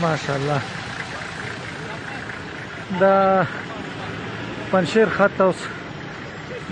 ماشاءالله دا پنشیر خط اوس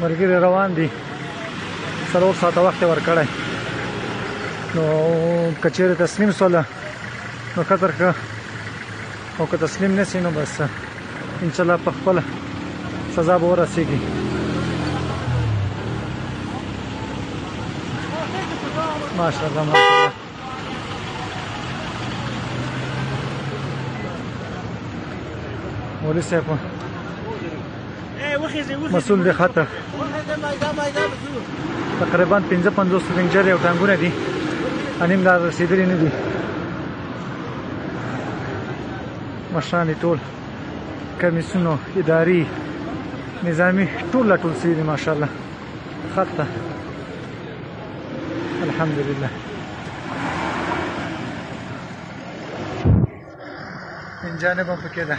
مرګری روان دي څلور ساعته وخت ورکړی نو کچېره تسلیم سول نو خطر که او که تسلیم نسی نو بس ان شاء الله په خپل سزا به ورسیږي ماشاءالله ماشاءالله ولې صاحب مسول دی خاطر تقریبا 15 50 سلنجر یو ټانګونه دي انیم لا رسیدلی نه دي مشران ټول کمیسونو اداري نظامی ټول لا ټول سوي دي ماشاءالله خطه الحمدلله انجانب هم پکې ده